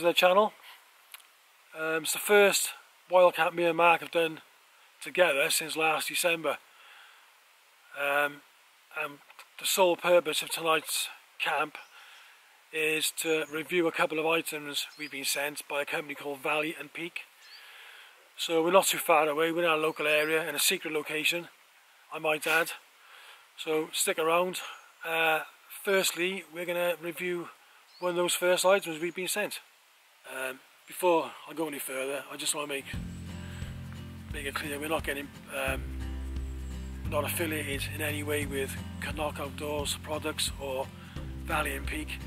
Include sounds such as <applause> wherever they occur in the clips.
to the channel. Um, it's the first Wildcat me and Mark have done together since last December. Um, and the sole purpose of tonight's camp is to review a couple of items we've been sent by a company called Valley and Peak. So we're not too far away, we're in our local area in a secret location, I might add. So stick around. Uh, firstly, we're going to review one of those first items we've been sent. Um, before I go any further, I just want to make make it clear we're not getting um, not affiliated in any way with CNOC Outdoors products or Valley and Peak.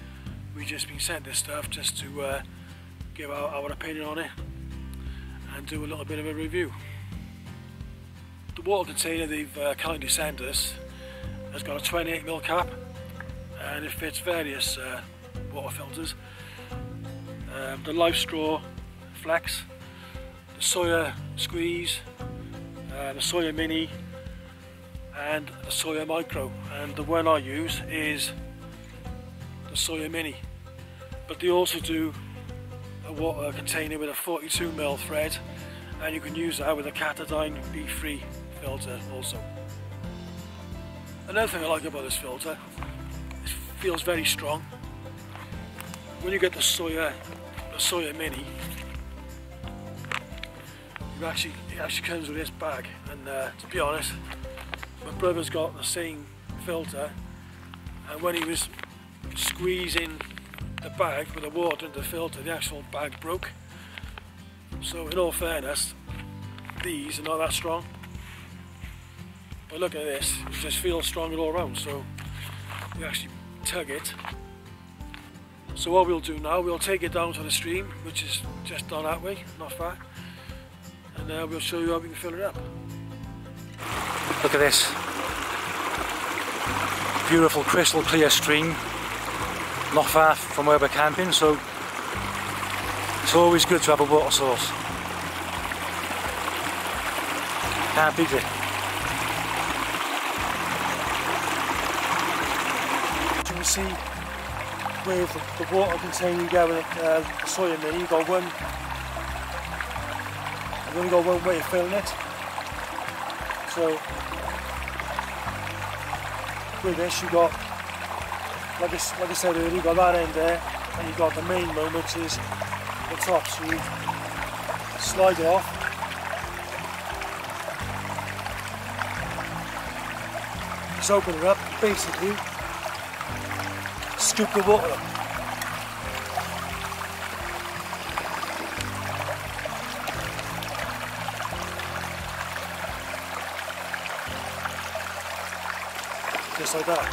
We've just been sent this stuff just to uh, give our, our opinion on it and do a little bit of a review. The water container they've uh, kindly sent us has got a 28mm cap and it fits various uh, water filters um, the LifeStraw Flex, the Sawyer Squeeze, uh, the Sawyer Mini and the Sawyer Micro and the one I use is the Sawyer Mini but they also do a water container with a 42mm thread and you can use that with a Katadyn BeFree filter also. Another thing I like about this filter, it feels very strong. When you get the Sawyer a Sawyer Mini, actually it actually comes with this bag. And uh, to be honest, my brother's got the same filter, and when he was squeezing the bag with the water into the filter, the actual bag broke. So in all fairness, these are not that strong. But look at this, it just feels strong all around. So you actually tug it so what we'll do now, we'll take it down to the stream, which is just down that way, not far. And uh, we'll show you how we can fill it up. Look at this. Beautiful crystal clear stream. Not far from where we're camping, so it's always good to have a water source. Can't beat it. you see with the, water container you get with uh, the Sawyer Mini, you've got one, you've only got one way of filling it. So with this you've got, like I, like I said earlier, you've got that end there, and you've got the main one which is the top, so you slide it off. Just open it up, basically Just like that.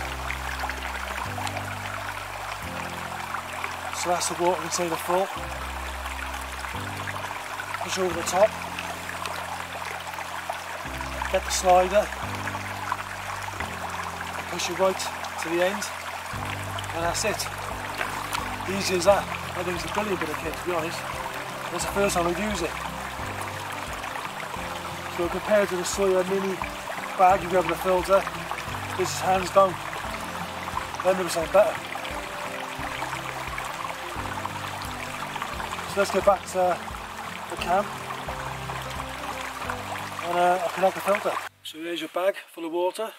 So that's the water inside the full. Push over the top. Get the slider. Push it right to the end and that's it. Easy as that. I think it's a brilliant bit of kit to be honest. That's the first time I've used it. So compared to the Sawyer Mini bag you with the filter, this is hands down 100% better. So let's get back to the camp and uh, I'll connect the filter. So there's your bag full of water.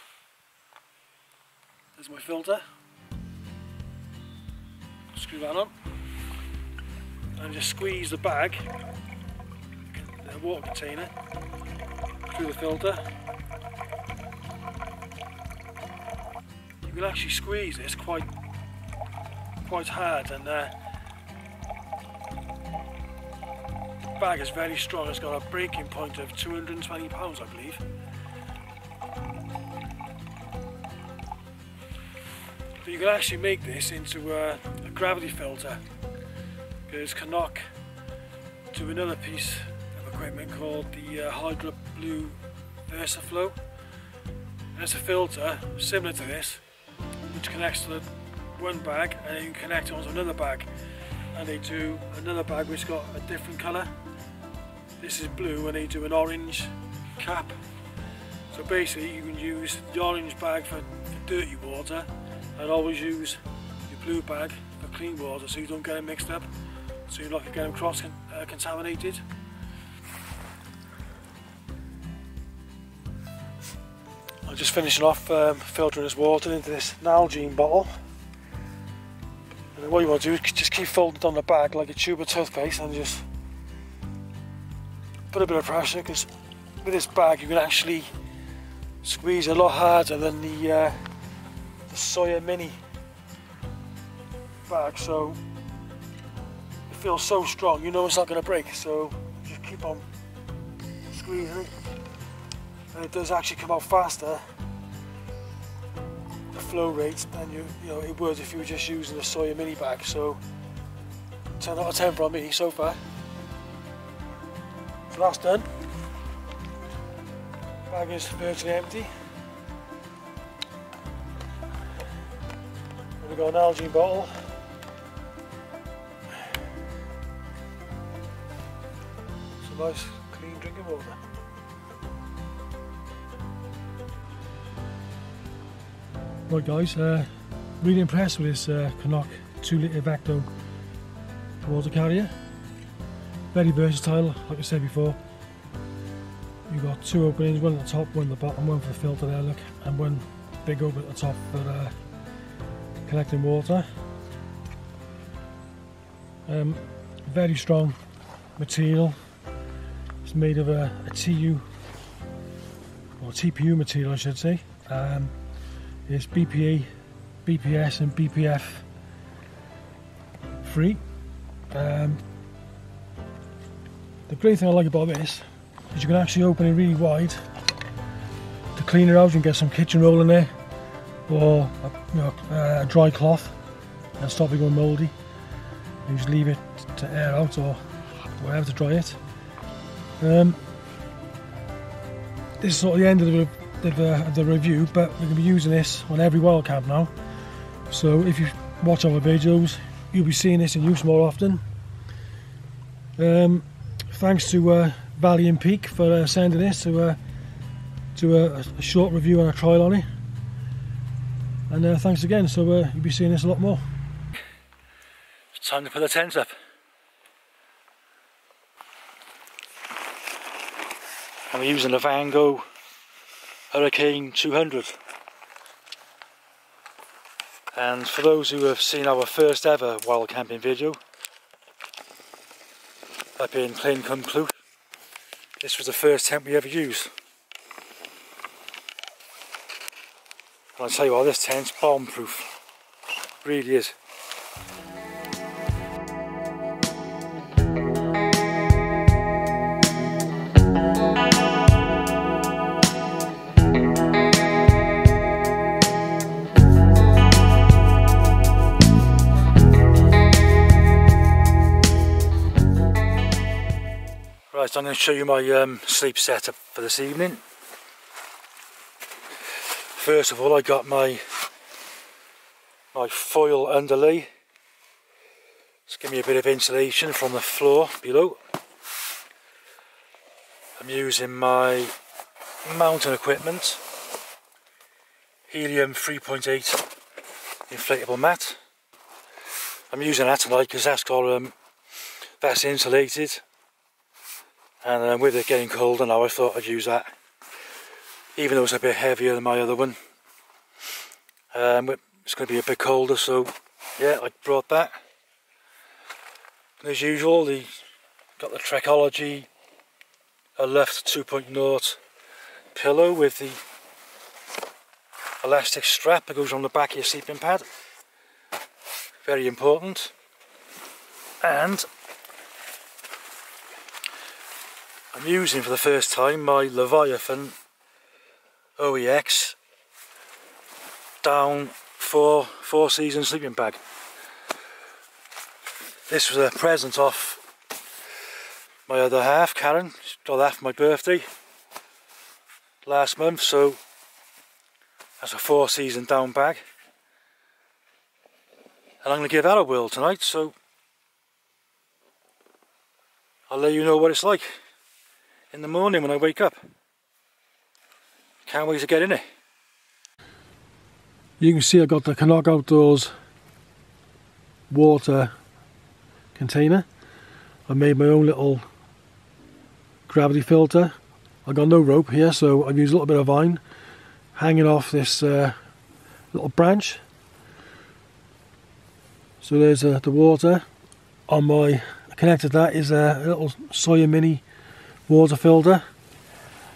There's my filter screw that on and just squeeze the bag, the water container, through the filter. You can actually squeeze this quite quite hard and uh, the bag is very strong, it's got a breaking point of 220 pounds I believe. But you can actually make this into a, a gravity filter goes CNOC to another piece of equipment called the uh, Hydro Blue VersaFlow. And it's a filter similar to this which connects to the one bag and then you can connect it onto another bag and they do another bag which got a different colour. This is blue and they do an orange cap. So basically you can use the orange bag for, for dirty water and always use your blue bag clean water so you don't get it mixed up. so you're not going to get them cross uh, contaminated. I'm just finishing off um, filtering this water into this Nalgene bottle. And what you want to do is just keep folding it on the back like a tube of toothpaste and just put a bit of pressure because with this bag you can actually squeeze a lot harder than the, uh, the Sawyer Mini bag so it feels so strong. You know it's not going to break so just keep on squeezing. And it does actually come out faster the flow rate, than you, you know it would if you were just using a Sawyer Mini bag. So 10 out of 10 from me so far. So that's done. Bag is virtually empty. We've got an Nalgene bottle nice clean drinking water Right guys, uh, really impressed with this uh, CNOC 2 litre Vecto water carrier. Very versatile, like I said before. You've got two openings, one at the top, one at the bottom, one for the filter there, look, and one big open at the top for uh, collecting water. Um, very strong material. It's made of a, a TU, or TPU material I should say. Um, is BPA, BPS and BPF free. Um, the great thing I like about this is you can actually open it really wide to clean it out and get some kitchen roll in there or a, you know, a dry cloth and stop it going mouldy. You just leave it to air out or whatever to dry it. Um, this is sort of the end of the the, uh, the review, but we're going to be using this on every wild camp now. So if you watch our videos, you'll be seeing this in use more often. Um, thanks to uh, and Peak for uh, sending this to, uh, to a, a, short review and a trial on it. And uh, thanks again, so uh, you'll be seeing this a lot more. It's time to put the tent up. I'm using the Vango Hurricane 200 and for those who have seen our first ever wild camping video up in Plain Cwmclwch this was the first tent we ever used. And I'll tell you what this tent's bomb proof really is I'm going to show you my um, sleep setup for this evening. First of all, I got my my foil underlay. It's give me a bit of insulation from the floor below. I'm using my mountain equipment, helium 3.8 inflatable mat. I'm using that tonight because that's got um, that's insulated and um, with it getting colder now I thought I'd use that. Even though it's a bit heavier than my other one. Um, it's going to be a bit colder so yeah I brought that. And as usual the got the Trekology Aluft 2.0 pillow with the elastic strap that goes on the back of your sleeping pad. Very important. And I'm using for the first time my Leviathan OEX down four four season sleeping bag. This was a present off my other half, Karen. She got that for my birthday last month, so that's a four season down bag. And I'm going to give that a whirl tonight, so I'll let you know what it's like in the morning when I wake up. Can't wait to get in it. You can see I've got the CNOC Outdoors water container. I made my own little gravity filter. I've got no rope here so I've used a little bit of vine hanging off this uh, little branch. So there's uh, the water on my connected that is a little Sawyer Mini water filter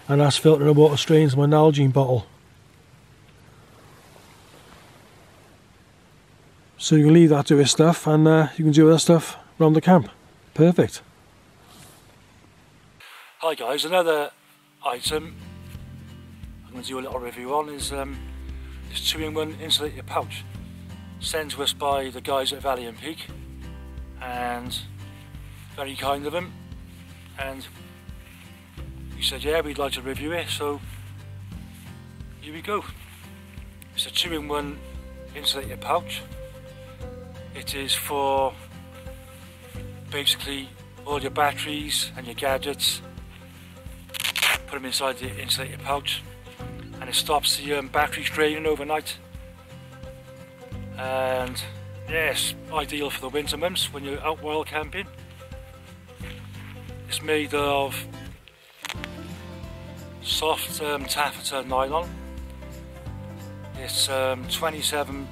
and that's filtering the water straight into my Nalgene bottle. So you can leave that to his stuff and uh, you can do other stuff around the camp. Perfect. Hi guys, another item I'm going to do a little review on is um, this 2-in-1 insulated pouch sent to us by the guys at Valley and Peak and very kind of them and said yeah we'd like to review it. So here we go. It's a two-in-one insulated pouch. It is for basically all your batteries and your gadgets. Put them inside the insulated pouch and it stops the um, batteries draining overnight. And yes ideal for the winter months when you're out wild camping. It's made of soft um, taffeta nylon. It's um, 27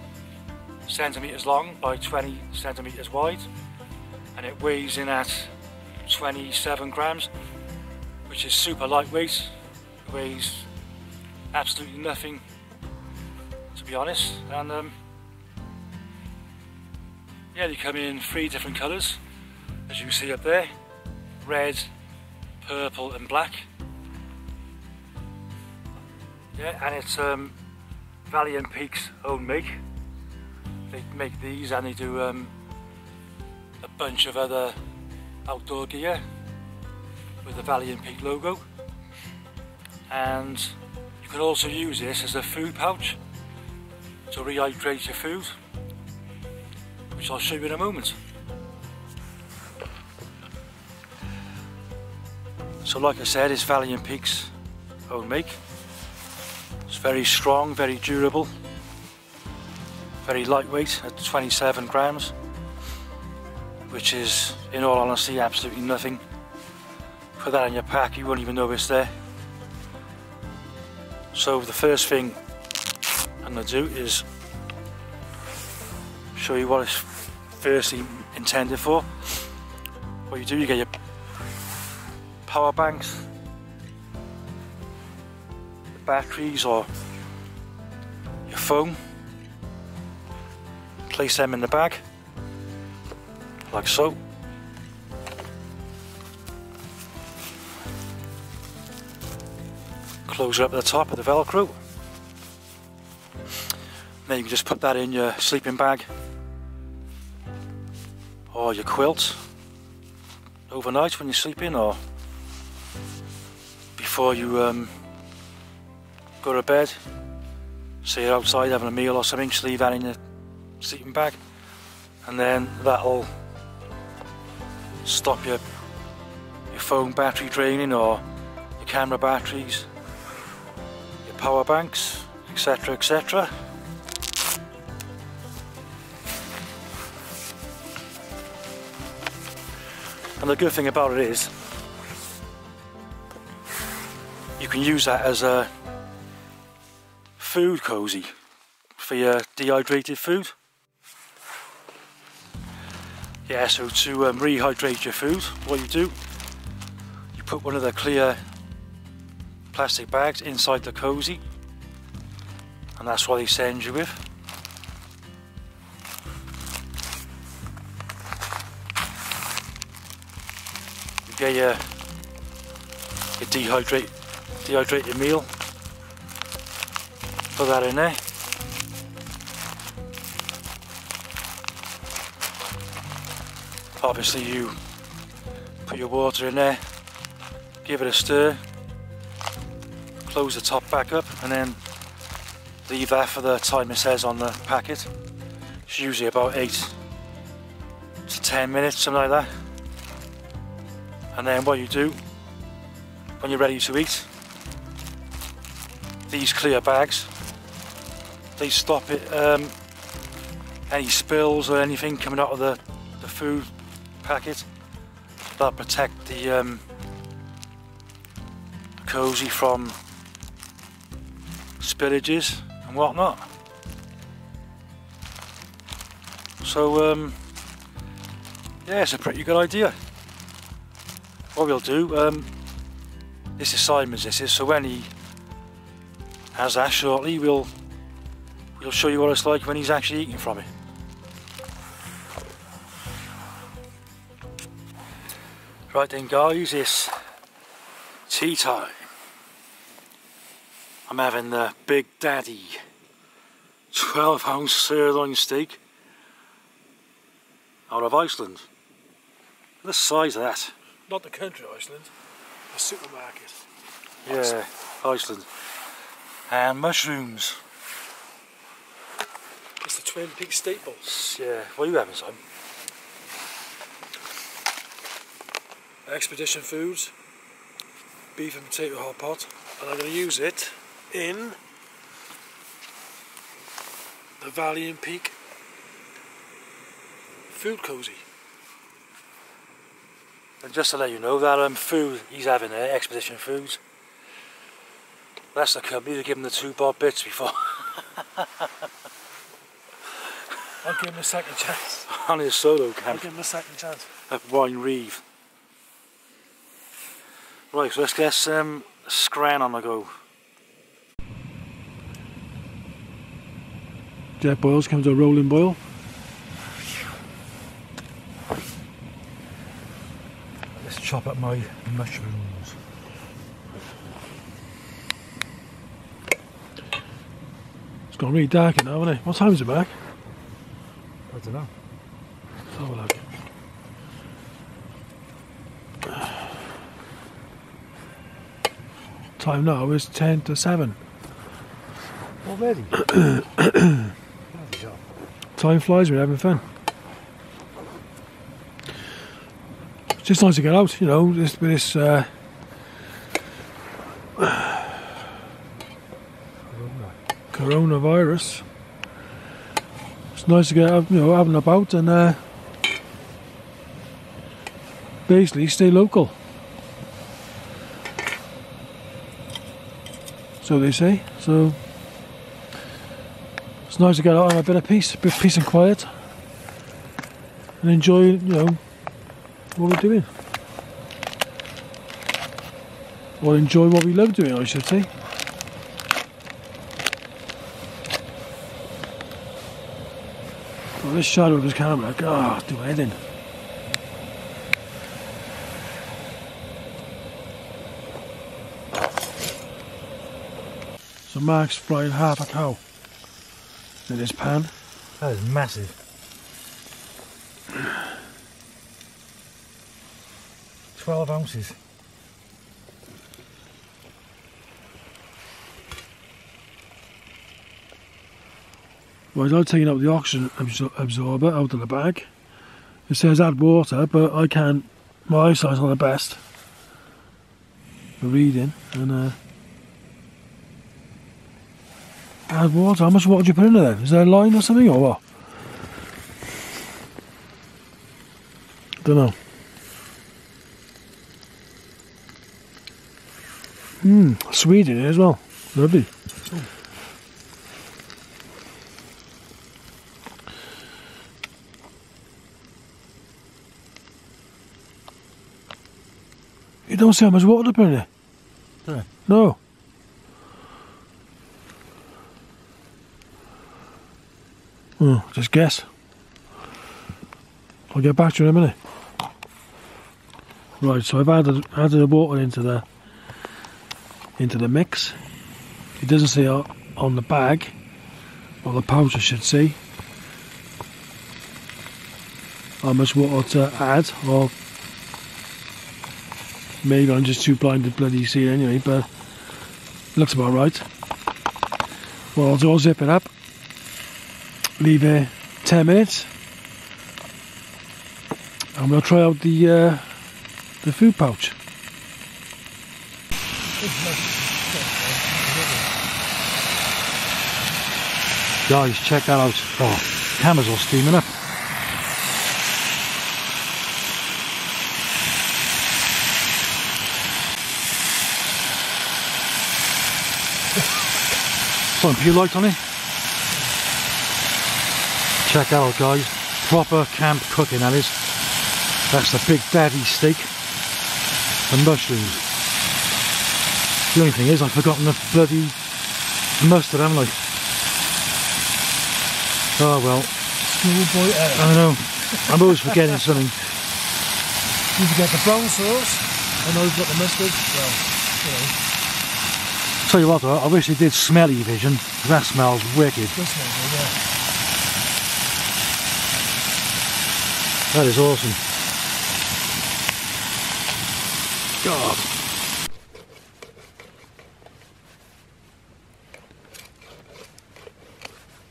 centimeters long by 20 centimeters wide and it weighs in at 27 grams which is super lightweight it weighs absolutely nothing to be honest and um, yeah they come in three different colors as you can see up there red, purple and black. Yeah, and it's um, Valley and Peak's own make. They make these and they do um, a bunch of other outdoor gear with the Valley and Peak logo. And you can also use this as a food pouch to rehydrate your food, which I'll show you in a moment. So like I said, it's Valley and Peaks own make. Very strong, very durable, very lightweight at 27 grams, which is, in all honesty, absolutely nothing. Put that in your pack, you won't even know it's there. So the first thing I'm going to do is show you what it's firstly intended for. What you do, you get your power banks, batteries or your phone. Place them in the bag, like so. Close up the top of the Velcro. Then you can just put that in your sleeping bag or your quilt overnight when you're sleeping or before you um, go to bed. So you're outside having a meal or something, just leave that in your sleeping bag. And then that'll stop your, your phone battery draining or your camera batteries, your power banks, etc. etc. And the good thing about it is you can use that as a food cozy for your dehydrated food. Yeah, so to um, rehydrate your food, what you do, you put one of the clear plastic bags inside the cozy, and that's what they send you with. You get your, your dehydrate dehydrate your meal. Put that in there. Obviously you put your water in there, give it a stir, close the top back up and then leave that for the time it says on the packet. It's usually about 8 to 10 minutes, something like that. And then what you do when you're ready to eat, these clear bags they stop it um, any spills or anything coming out of the, the food packet that protect the um, cozy from spillages and whatnot. So um, yeah, it's a pretty good idea. What we'll do, um, this is Simon's this is, so when he has that shortly we'll we'll show you what it's like when he's actually eating from it. Right then guys, it's tea time. I'm having the Big Daddy 12 ounce sirloin steak out of Iceland. The size of that. Not the country Iceland, the supermarket. Yeah, Iceland. And mushrooms. It's the Twin Peaks staple. Yeah, what are you having, Simon? Expedition Foods beef and potato hot pot and I'm going to use it in the Valley and Peak Food Cozy. And just to let you know, that um, food he's having there, Expedition Foods, that's the company that gave him the two bob bits before. <laughs> I'll give him a second chance. <laughs> On his solo camp. I'll give him a second chance. at Wine Reeve. Right, so let's get some scran on the go. Jetboils comes to a rolling boil. Let's chop up my mushrooms. It's gone really dark now, hasn't it? What time is it, Mark? I don't know. Let's have a look. Time now is 10 to 7. Already? <coughs> Time flies, we're having fun. It's just nice to get out, you know, this, with this uh, coronavirus. Nice to get out, you know, having about and uh, basically stay local. So they say. So it's nice to get out and have a bit of peace, a bit of peace and quiet, and enjoy, you know, what we're doing. Or enjoy what we love doing, I should say. This shadow of this camera, God, do anything. So Mark's frying half a cow in his pan. That is massive. Twelve ounces. I've taken out the oxygen absor- absorber out of the bag. It says add water, but I can't. My eyesight's not the best for reading. And uh, add water. How much water do you put in there? Is there a line or something, or what? Don't know. Hmm, sweet as well. Lovely. You don't see how much water to put in it. Do I? No. Oh, just guess. I'll get back to you in a minute. Right, so I've added added the water into the into the mix. It doesn't say on the bag, or the pouch I should say, how much water to add, or maybe I'm just too blind to bloody see it anyway, but looks about right. Well, I'll I'll zip it up, leave it 10 minutes, and we'll try out the uh, the food pouch. Guys, check that out. Oh, camera's all steaming up. Put a few lights on it. Check out guys, proper camp cooking that is. That's the big daddy steak and mushrooms. The only thing is I've forgotten the bloody mustard, haven't I? Oh well. Schoolboy error. I know. I'm always forgetting something. <laughs> You can get the brown sauce, and I've got the mustard. Well, you know, Tell you what though, I wish they did smelly vision. That smells wicked. this one, yeah. That is awesome. God.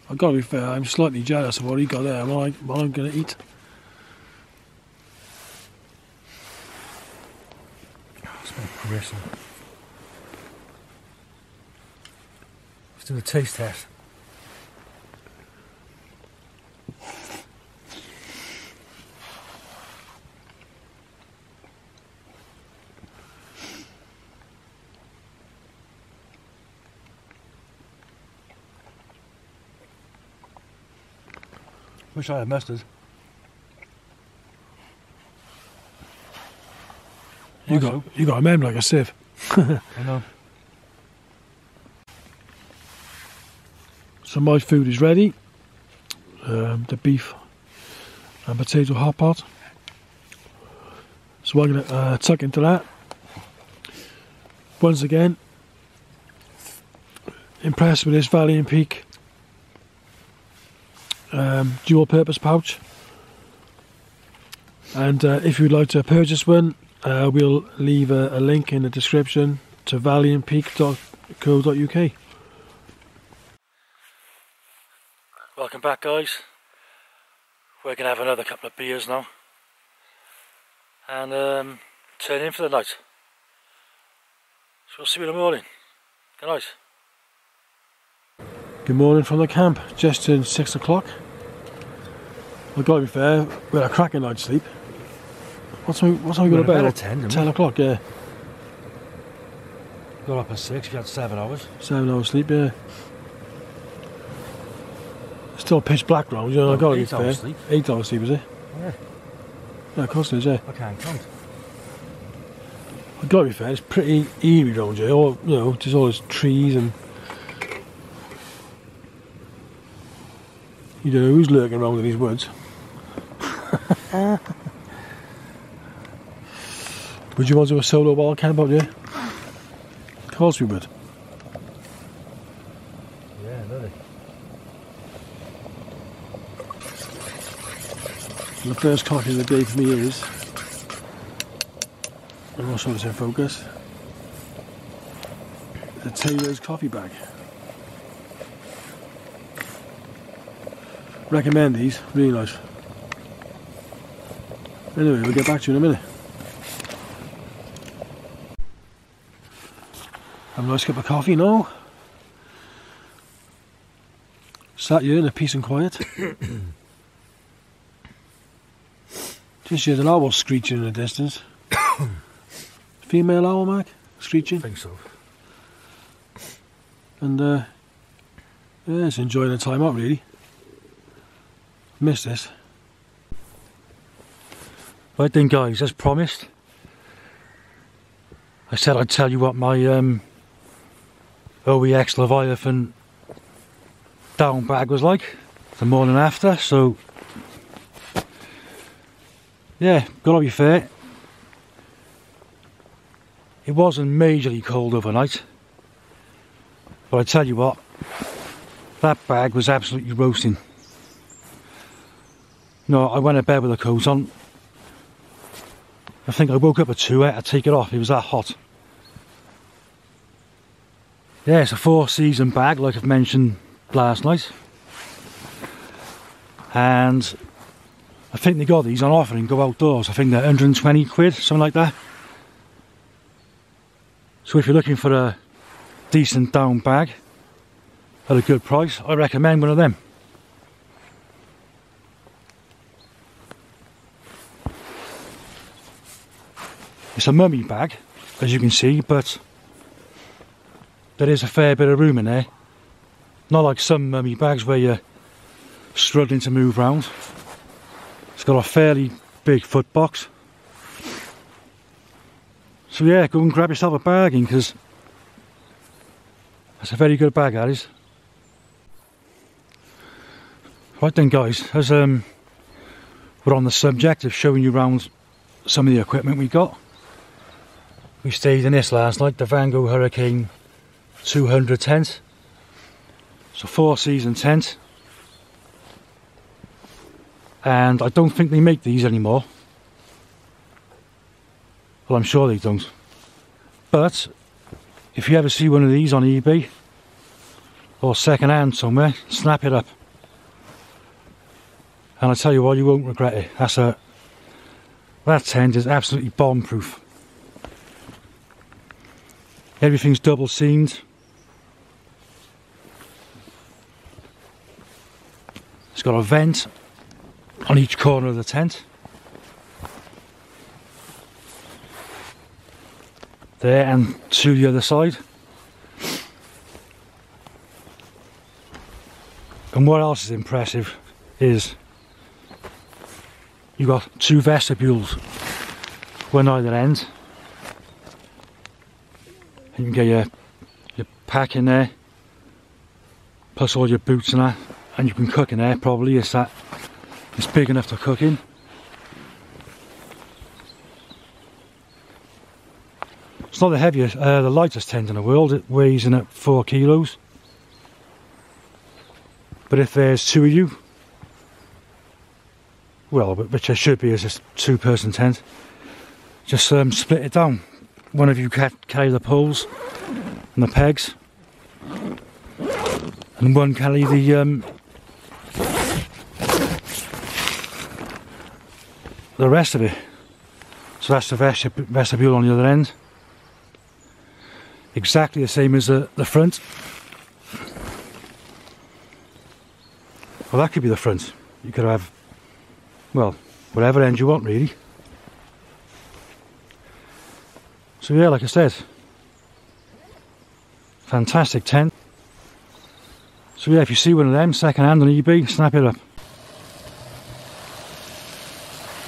I've got to be fair, I'm slightly jealous of what he got there what, I, what I'm going to eat. Smells gristle. Let's do a taste test. Wish I had mustard. You got, you got a mem like a sieve. <laughs> I know. So my food is ready. Um, the beef and potato hot pot. So I'm going to uh, tuck into that. Once again, impressed with this Valley and Peak um, dual purpose pouch. And uh, if you'd like to purchase one, uh, we'll leave a, a link in the description to valleyandpeak.co.uk. Welcome back, guys. We're gonna have another couple of beers now, and um, turn in for the night. So we'll see you in the morning. Good night. Good morning from the camp, just turned six o'clock. I've got to be fair, we had a cracking night's sleep. What time, what time we got to bed? bed 10, didn't 10 o'clock, yeah. Got up at six. We had seven hours. Seven hours sleep, yeah. Still pitch black round, you know, Oh, I've got to be eight fair. hours sleep. Eight hours sleep, is it? Yeah. Yeah, of course it is, yeah. I can't count. I've got to be fair, it's pretty eerie round here. All, you know, just all these trees and... You don't know who's lurking around in these woods. <laughs> would you want to do a solo wild camp out here? Of course we would. Yeah, really. The first coffee of the day for me is, I'm not sure it's in focus, the Taylor's coffee bag. Recommend these, really nice. Anyway, we'll get back to you in a minute. Have a nice cup of coffee now. Sat here in a peace and quiet. <coughs> Just heard an owl screeching in the distance. <coughs> Female owl, Mark, I screeching. think so. And uh, yeah, it's enjoying the time out really. Missed this. Right then, guys, as promised, I said I'd tell you what my um, OEX Leviathan down bag was like the morning after. So, yeah, gotta be fair. It wasn't majorly cold overnight, but I tell you what, that bag was absolutely roasting. No, I went to bed with a coat on. I think I woke up at 2, I had to take it off, it was that hot. Yeah, it's a four season bag, like I've mentioned last night. And I think they got these on offer and Go Outdoors. I think they're 120 quid, something like that. So if you're looking for a decent down bag at a good price, I recommend one of them. It's a mummy bag, as you can see, but there is a fair bit of room in there. Not like some mummy bags where you're struggling to move around. It's got a fairly big foot box. So yeah, go and grab yourself a bargain because that's a very good bag that is. Right then guys, as um, we're on the subject of showing you around some of the equipment we got. We stayed in this last night, the Vango Hurricane 200 tent. It's a four season tent. And I don't think they make these anymore. Well, I'm sure they don't. But if you ever see one of these on eBay or second hand somewhere, snap it up. And I tell you what, you won't regret it. That's a that tent is absolutely bomb proof. Everything's double seamed. It's got a vent on each corner of the tent. There and to the other side. And what else is impressive is you've got two vestibules, one either end. You can get your, your pack in there, plus all your boots and that, and you can cook in there probably, it's that, it's big enough to cook in. It's not the heaviest, uh, the lightest tent in the world, it weighs in at 4 kilos. But if there's two of you, well, which there should be as a two person tent, just um, split it down one of you carry the poles and the pegs and one carry the um, the rest of it. So that's the vestibule on the other end. Exactly the same as the, the front. Well that could be the front. You could have well whatever end you want really. So yeah, like I said, fantastic tent. So yeah, if you see one of them second hand on eBay, snap it up.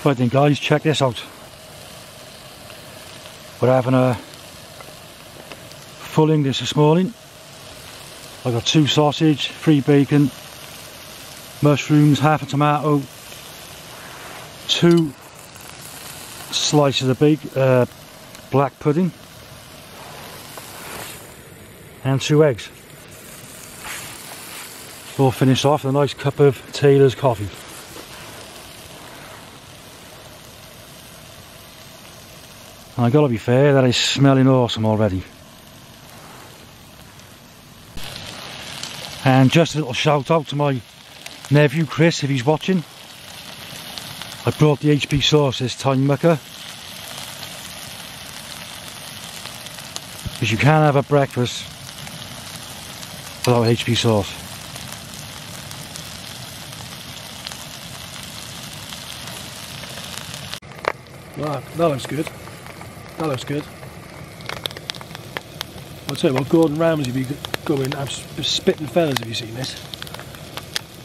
Right then guys, check this out. We're having a full English this morning. I got two sausage, three bacon, mushrooms, half a tomato, two slices of bacon, uh, black pudding and two eggs. We'll finish off with a nice cup of Taylor's coffee. I gotta be fair, that is smelling awesome already. And just a little shout out to my nephew Chris if he's watching. I brought the HP sauce this time mucker because you can't have a breakfast without HP sauce. Right, that looks good. That looks good. I'll tell you what, Gordon Ramsay would be going I'm spitting feathers have you seen this.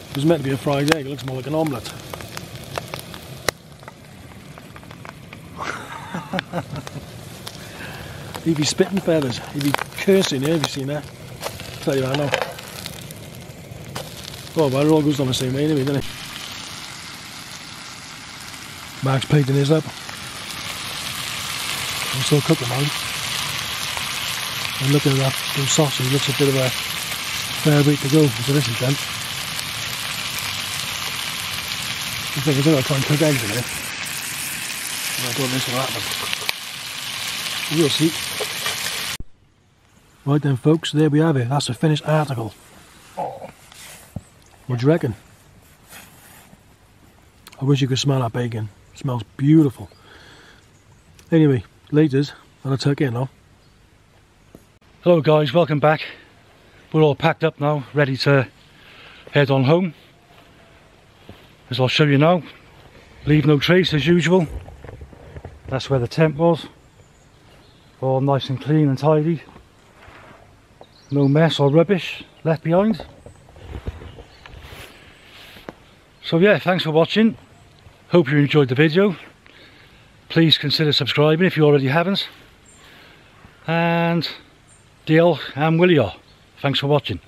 It was meant to be a fried egg, it looks more like an omelette. <laughs> He'd be spitting feathers. He'd be cursing you, have you seen that? I'll tell you that now. Oh, well, it all goes on the same way anyway, doesn't it? Mark's painting his up. I'm still cooking mine. And looking at that those sausage, looks a bit of a fair way to go into this event. I think I'm going to try and cook eggs in it. I don't miss what happen. We'll see. Right then folks, there we have it. That's the finished article. What do you reckon? I wish you could smell that bacon. It smells beautiful. Anyway, leaders and I took in now. Hello guys, welcome back. We're all packed up now, ready to head on home. As I'll show you now, leave no trace as usual. That's where the tent was. All nice and clean and tidy. No mess or rubbish left behind. So yeah, thanks for watching. Hope you enjoyed the video. Please consider subscribing if you already haven't. And Dale and Willie are. Thanks for watching.